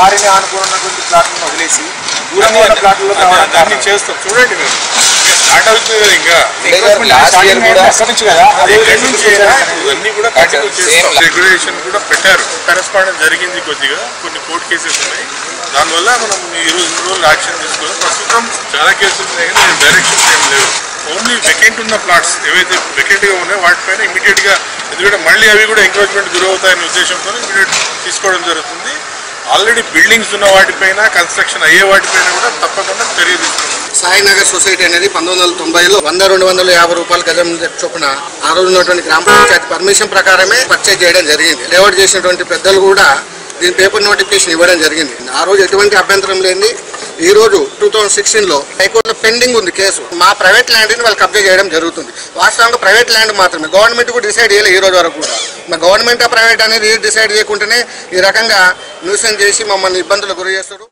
దారిని ఆనుకున్నటువంటి ప్లాట్లను వదిలేసి దూరంగా ఉన్న ప్లాట్లలో అన్ని చేస్తాం. చూడండి మీరు. స్టార్ట్ అవుతుంది కదా ఇంకా. ఇవన్నీ కూడా రెగ్యులేషన్ కూడా పెట్టారు. కరెస్పాండెన్స్ జరిగింది కొద్దిగా. కొన్ని కోర్టు కేసెస్ ఉన్నాయి. దానివల్ల మనం ఈ రోజు రోజులు యాక్షన్ తీసుకోవాలి. ప్రస్తుతం చాలా కేసులు ఉన్నాయి కానీ డైరెక్షన్స్ ఏం లేవు ఓన్లీ వెకెంట్ ఉన్న ప్లాట్స్ ఏవైతే వెకెంట్గా ఉన్నాయో వాటిపైన ఇమీడియట్గా ఎందుకంటే మళ్ళీ అవి కూడా ఎంక్రోచ్మెంట్ గురవుతాయనే ఉద్దేశంతో ఇమీడియట్ తీసుకోవడం జరుగుతుంది. ఆల్రెడీ బిల్డింగ్స్ ఉన్న వాటిపైన కన్స్ట్రక్షన్ అయ్యే వాటిపైన కూడా తప్పకుండా చర్య తీసుకుంటాం సాయినగర్ సొసైటీ అనేది పంతొమ్మిది వందల తొంభైలో వంద రెండు వందల యాభై రూపాయల గజం చొప్పున ఆ రోజు ఉన్నటువంటి గ్రామ పంచాయతీ పర్మిషన్ ప్రకారమే పర్చేజ్ చేయడం జరిగింది. లేఅవుట్ చేసినటువంటి పెద్దలు కూడా దీని పేపర్ నోటిఫికేషన్ ఇవ్వడం జరిగింది. ఆ రోజు ఎటువంటి అభ్యంతరం లేని ఈ రోజు టూ థౌజండ్ సిక్స్టీన్లో హైకోర్టులో పెండింగ్ ఉంది కేసు. మా ప్రైవేట్ ల్యాండ్ని వాళ్ళు కబ్జా చేయడం జరుగుతుంది. వాస్తవంగా ప్రైవేట్ ల్యాండ్ మాత్రమే. గవర్నమెంట్ కూడా డిసైడ్ చేయలేదు ఈ రోజు వరకు కూడా. మా గవర్నమెంట్ ప్రైవేట్ అనేది డిసైడ్ చేయకుండానే ఈ రకంగా న్యూసెన్స్ చేసి మమ్మల్ని ఇబ్బందులకు గురి చేస్తారు.